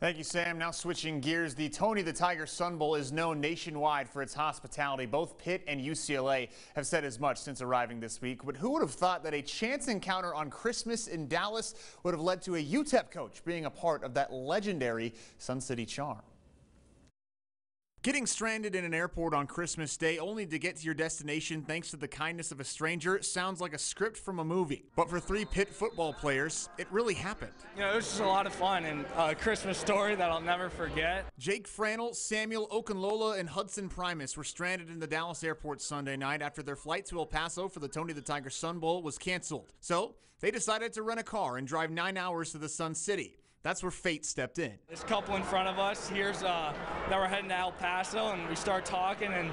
Thank you, Sam. Now switching gears, the Tony the Tiger Sun Bowl is known nationwide for its hospitality. Both Pitt and UCLA have said as much since arriving this week. But who would have thought that a chance encounter on Christmas in Dallas would have led to a UTEP coach being a part of that legendary Sun City charm? Getting stranded in an airport on Christmas Day only to get to your destination thanks to the kindness of a stranger sounds like a script from a movie. But for three Pitt football players, it really happened. You know, it was just a lot of fun and a Christmas story that I'll never forget. Jake Frantl, Samuel Okunlola, and Hudson Primus were stranded in the Dallas airport Sunday night after their flight to El Paso for the Tony the Tiger Sun Bowl was canceled. So they decided to rent a car and drive nine hours to the Sun City. That's where fate stepped in. This couple in front of us, here's uh, now we're heading to El Paso, and we start talking, and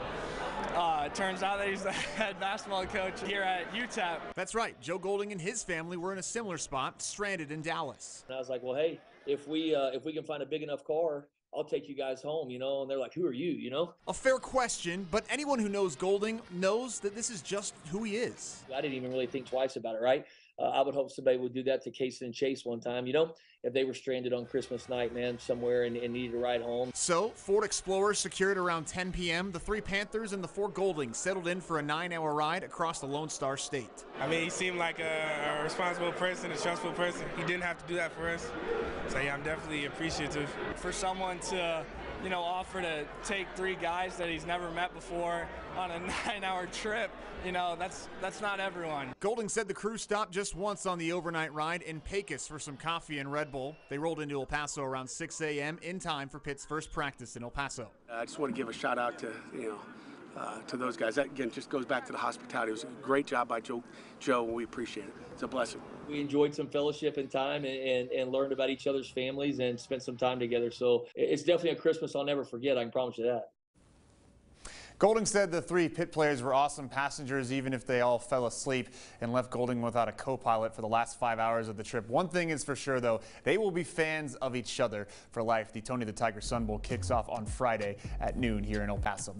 uh, it turns out that he's the head basketball coach here at UTEP. That's right. Joe Golding and his family were in a similar spot, stranded in Dallas. And I was like, well, hey, if we uh, if we can find a big enough car, I'll take you guys home, you know? And they're like, who are you, you know? A fair question, but anyone who knows Golding knows that this is just who he is. I didn't even really think twice about it, right? Uh, I would hope somebody would do that to Casey and Chase one time, you know? If they were stranded on Christmas night, man, somewhere and, and needed a ride home. So, Ford Explorer secured around 10 p.m. The three Panthers and the four Goldings settled in for a nine hour ride across the Lone Star State. I mean, he seemed like a, a responsible person, a trustful person. He didn't have to do that for us. So, yeah, I'm definitely appreciative. For someone to you know, offer to take three guys that he's never met before on a nine-hour trip. You know, that's that's not everyone. Golding said the crew stopped just once on the overnight ride in Pecos for some coffee and Red Bull. They rolled into El Paso around 6 a.m. in time for Pitt's first practice in El Paso. Uh, I just want to give a shout out to you know uh, to those guys. That again just goes back to the hospitality. It was a great job by Joe. Joe, we appreciate it. It's a blessing. We enjoyed some fellowship and time, and, and, and learned about each other's families, and spent some time together. So it's definitely a Christmas I'll never forget. I can promise you that. Golding said the three Pitt players were awesome passengers, even if they all fell asleep and left Golding without a co-pilot for the last five hours of the trip. One thing is for sure, though, they will be fans of each other for life. The Tony the Tiger Sun Bowl kicks off on Friday at noon here in El Paso.